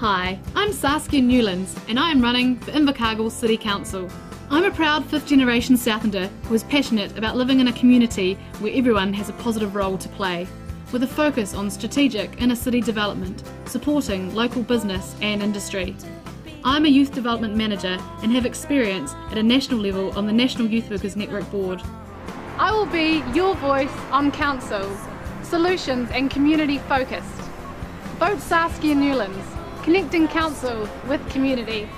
Hi, I'm Saskia Newlands and I am running for Invercargill City Council. I'm a proud fifth generation Southlander who is passionate about living in a community where everyone has a positive role to play, with a focus on strategic inner city development, supporting local business and industry. I'm a Youth Development Manager and have experience at a national level on the National Youth Workers Network Board. I will be your voice on council, solutions and community focused. Vote Saskia Newlands, connecting council with community.